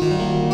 Música